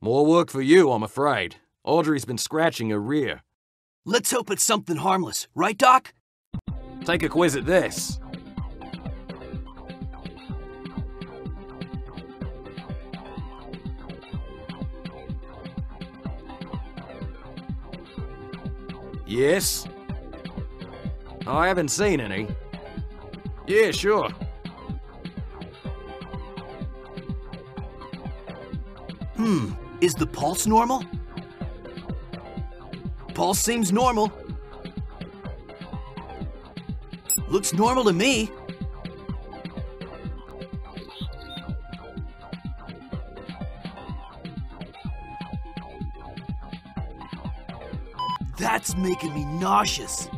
More work for you, I'm afraid. Audrey's been scratching her rear. Let's hope it's something harmless, right, Doc? Take a quiz at this. Yes? I haven't seen any. Yeah, sure. Hmm, is the pulse normal? Pulse seems normal. Looks normal to me. That's making me nauseous.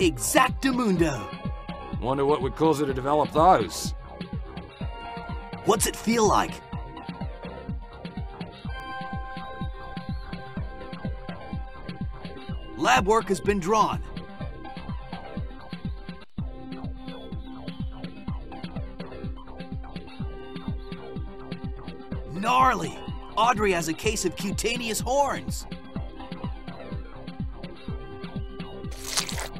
Exactamundo. Wonder what would cause her to develop those. What's it feel like? Lab work has been drawn. Gnarly! Audrey has a case of cutaneous horns.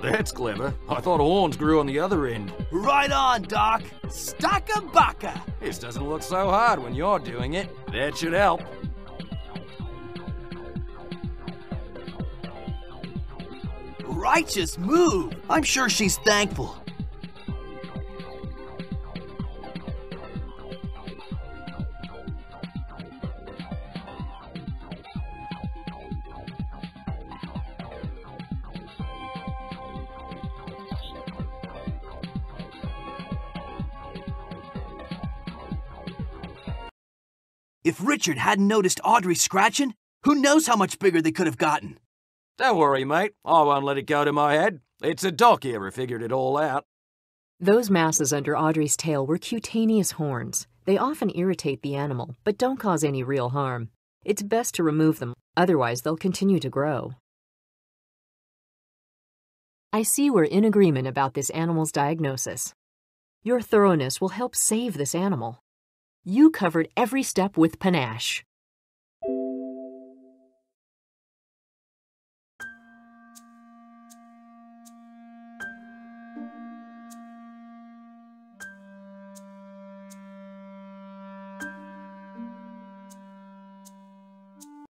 That's clever. I thought horns grew on the other end. Right on, Doc. Staka baka. This doesn't look so hard when you're doing it. That should help. Righteous move. I'm sure she's thankful. If Richard hadn't noticed Audrey scratching, who knows how much bigger they could have gotten. Don't worry, mate. I won't let it go to my head. It's a doc here who figured it all out. Those masses under Audrey's tail were cutaneous horns. They often irritate the animal, but don't cause any real harm. It's best to remove them, otherwise, they'll continue to grow. I see we're in agreement about this animal's diagnosis. Your thoroughness will help save this animal. You covered every step with panache.